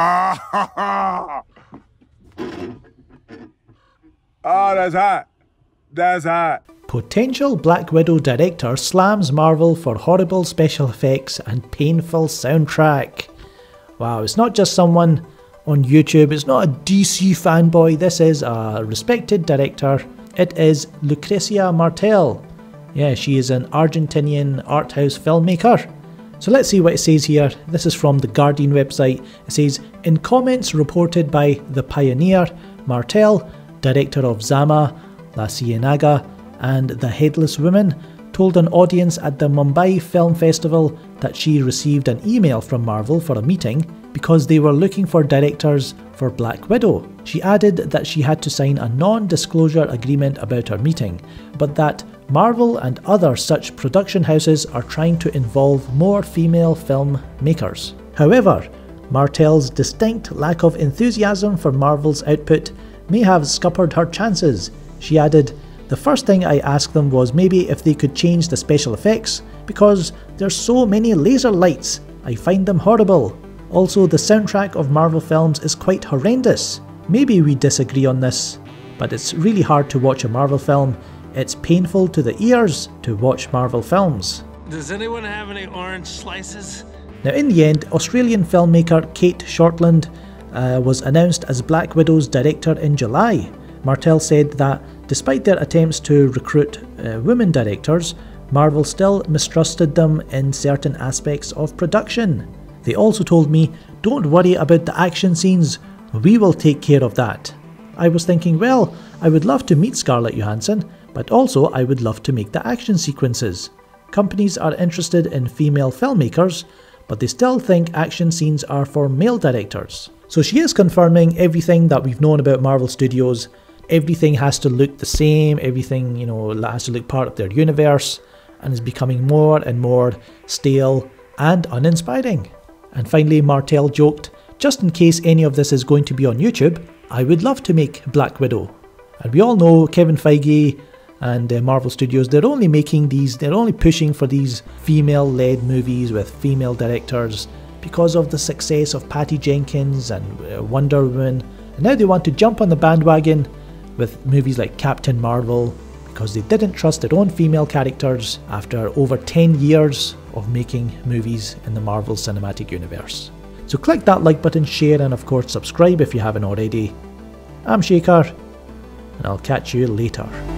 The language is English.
Ah, oh, that's hot. That's hot. Potential Black Widow director slams Marvel for horrible special effects and painful soundtrack. Wow, it's not just someone on YouTube, it's not a DC fanboy, this is a respected director. It is Lucrecia Martel. Yeah, she is an Argentinian art house filmmaker. So let's see what it says here. This is from the Guardian website. It says In comments reported by The Pioneer, Martel, director of Zama, La Ciénaga, and The Headless Woman, told an audience at the Mumbai Film Festival that she received an email from Marvel for a meeting because they were looking for directors for Black Widow. She added that she had to sign a non disclosure agreement about her meeting, but that Marvel and other such production houses are trying to involve more female film makers. However, Martel's distinct lack of enthusiasm for Marvel's output may have scuppered her chances. She added, the first thing I asked them was maybe if they could change the special effects, because there's so many laser lights, I find them horrible. Also, the soundtrack of Marvel films is quite horrendous. Maybe we disagree on this, but it's really hard to watch a Marvel film. It's painful to the ears to watch Marvel films. Does anyone have any orange slices? Now, in the end, Australian filmmaker Cate Shortland uh, was announced as Black Widow's director in July. Martel said that despite their attempts to recruit uh, women directors, Marvel still mistrusted them in certain aspects of production. They also told me, don't worry about the action scenes, we will take care of that. I was thinking, well, I would love to meet Scarlett Johansson, but also I would love to make the action sequences. Companies are interested in female filmmakers, but they still think action scenes are for male directors. So she is confirming everything that we've known about Marvel Studios everything has to look the same, everything, you know, has to look part of their universe, and is becoming more and more stale and uninspiring. And finally, Martel joked, just in case any of this is going to be on YouTube, I would love to make Black Widow. And we all know Kevin Feige and uh, Marvel Studios, they're only making these, they're only pushing for these female led movies with female directors because of the success of Patty Jenkins and uh, Wonder Woman. And now they want to jump on the bandwagon with movies like Captain Marvel because they didn't trust their own female characters after over 10 years of making movies in the Marvel Cinematic Universe. So click that like button, share, and of course subscribe if you haven't already. I'm Shaker, and I'll catch you later.